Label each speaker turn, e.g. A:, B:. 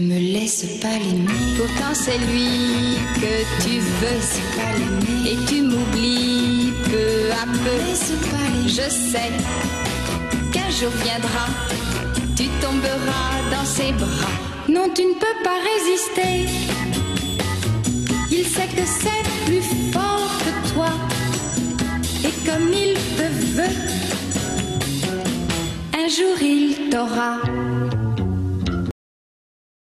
A: Me laisse pas l'aimer.
B: Pourtant c'est lui que tu veux.
A: pas l'aimer.
B: Et tu m'oublies peu à peu.
A: Laisse pas l'aimer.
B: Je sais qu'un jour viendra, tu tomberas dans ses bras.
A: Non, tu ne peux pas résister. Il sait que c'est plus fort que toi. Et comme il te veut, un jour il t'aura.